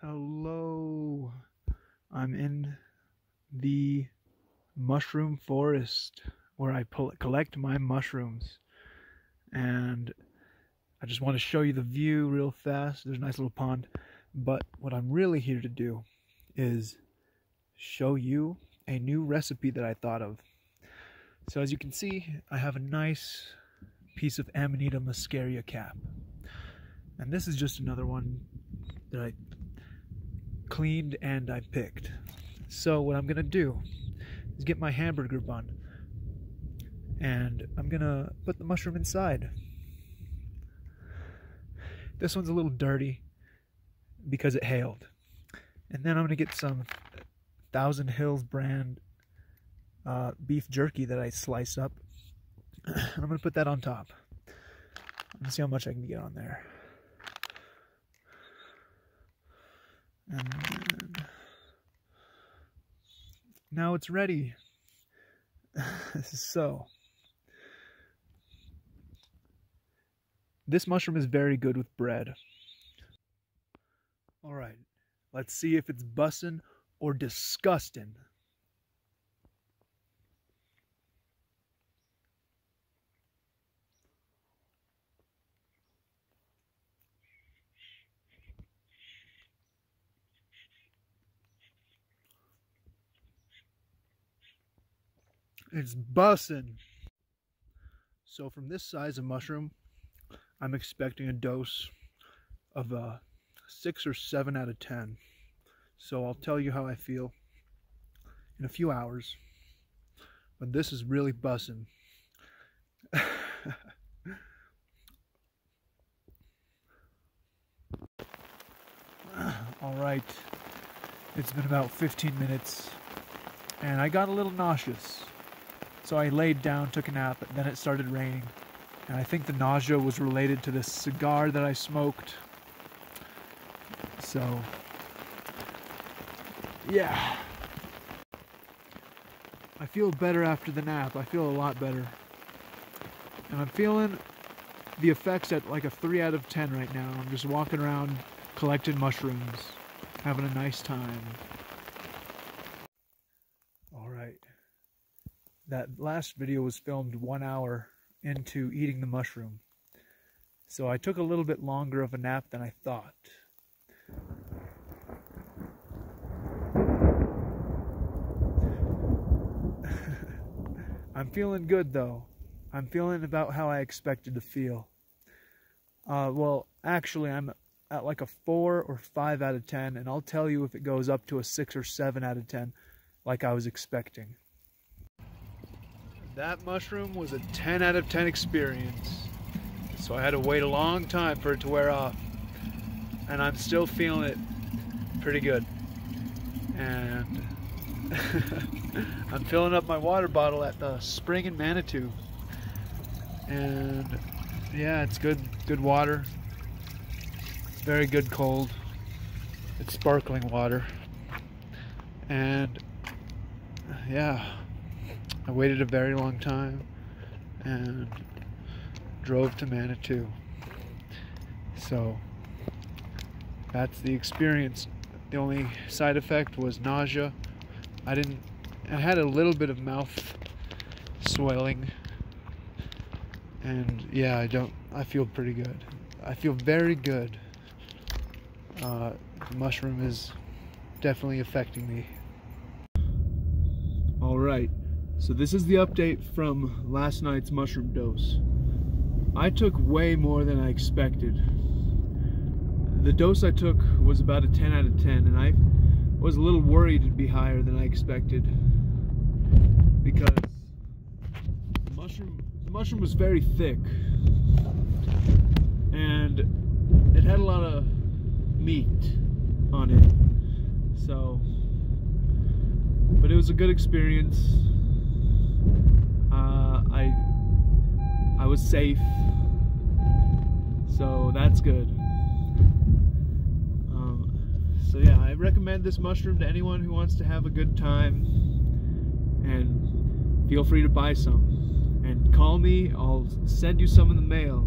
Hello. I'm in the mushroom forest where I pull, collect my mushrooms. And I just want to show you the view real fast. There's a nice little pond. But what I'm really here to do is show you a new recipe that I thought of. So as you can see, I have a nice piece of Amanita muscaria cap. And this is just another one that I cleaned and I picked. So what I'm gonna do is get my hamburger bun and I'm gonna put the mushroom inside. This one's a little dirty because it hailed. And then I'm gonna get some Thousand Hills brand uh, beef jerky that I slice up. and I'm gonna put that on top. Let's see how much I can get on there. And now it's ready. so, this mushroom is very good with bread. All right, let's see if it's bussin' or disgusting. It's bussin'. So from this size of mushroom, I'm expecting a dose of a six or seven out of ten. So I'll tell you how I feel in a few hours. But this is really bussin'. All right, it's been about 15 minutes and I got a little nauseous. So I laid down, took a nap, and then it started raining. And I think the nausea was related to this cigar that I smoked. So, yeah. I feel better after the nap. I feel a lot better. And I'm feeling the effects at like a 3 out of 10 right now. I'm just walking around collecting mushrooms, having a nice time. That last video was filmed one hour into eating the mushroom. So I took a little bit longer of a nap than I thought. I'm feeling good though. I'm feeling about how I expected to feel. Uh, well, actually, I'm at like a 4 or 5 out of 10, and I'll tell you if it goes up to a 6 or 7 out of 10, like I was expecting. That mushroom was a 10 out of 10 experience. So I had to wait a long time for it to wear off. And I'm still feeling it pretty good. And I'm filling up my water bottle at the spring in Manitou. And yeah, it's good good water. Very good cold. It's sparkling water. And yeah, I waited a very long time and drove to Manitou. So that's the experience. The only side effect was nausea. I didn't, I had a little bit of mouth swelling. And yeah, I don't, I feel pretty good. I feel very good. Uh, the mushroom is definitely affecting me. All right. So this is the update from last night's mushroom dose. I took way more than I expected. The dose I took was about a 10 out of 10 and I was a little worried it'd be higher than I expected because the mushroom, the mushroom was very thick and it had a lot of meat on it. So, but it was a good experience. I I was safe. So that's good. Um, so yeah, I recommend this mushroom to anyone who wants to have a good time. And feel free to buy some. And call me, I'll send you some in the mail.